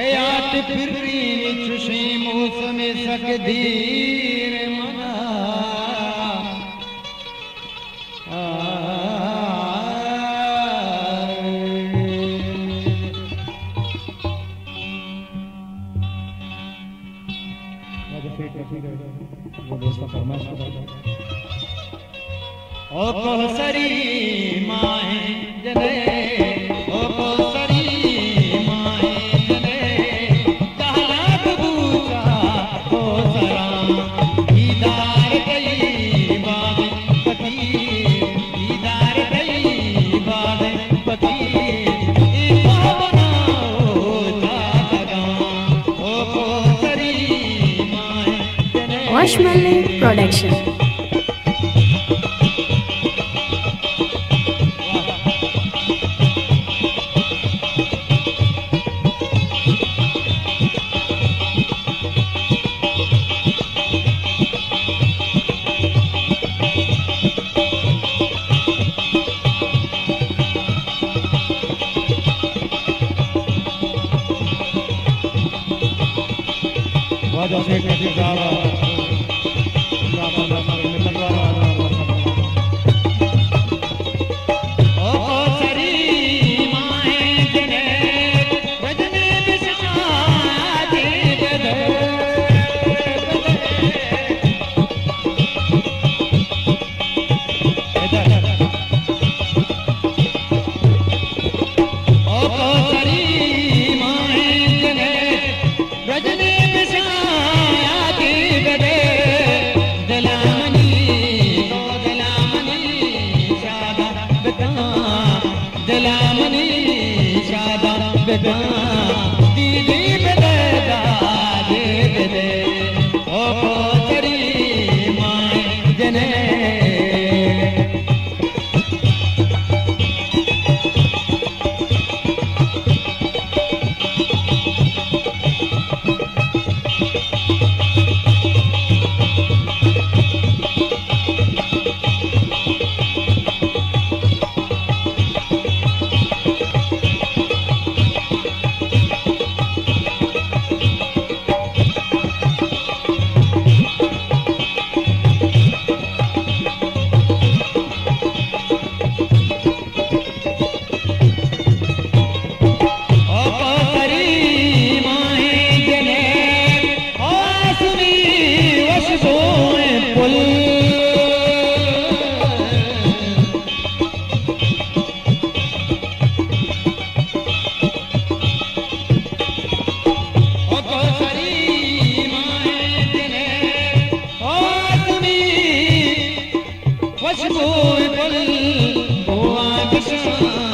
اے آت پھر پيرني چھے موسم سکديير ممداد کو سري Marshmallow Production. Vamos ver, baba ڀڳوان ڪرشن